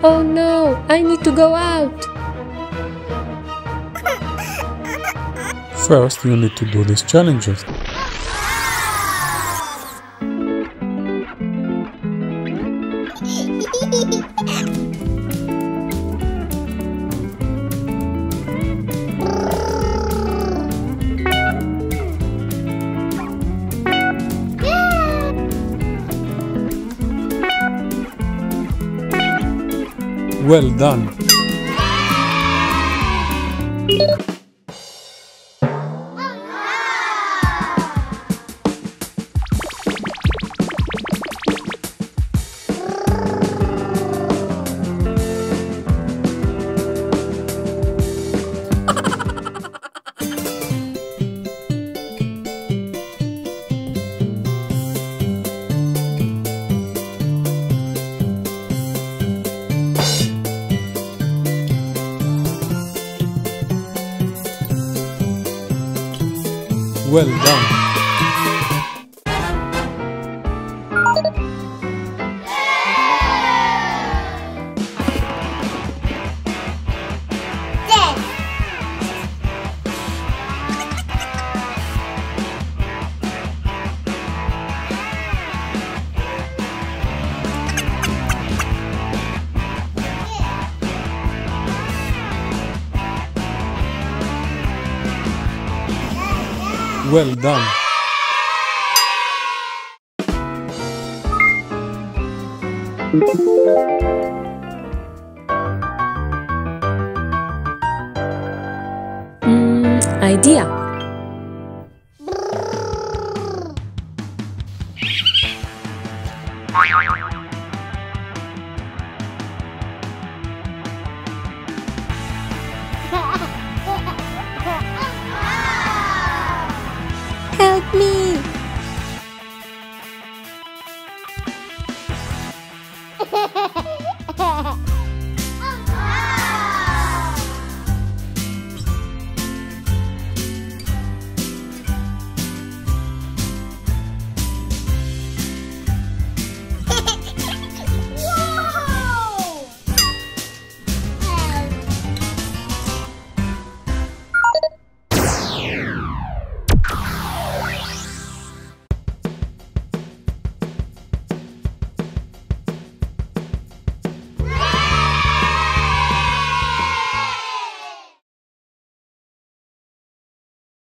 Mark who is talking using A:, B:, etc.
A: Oh no, I need to go out!
B: First, you need to do these challenges. Well done. Well done. Well done.
A: Mm, idea. Help me.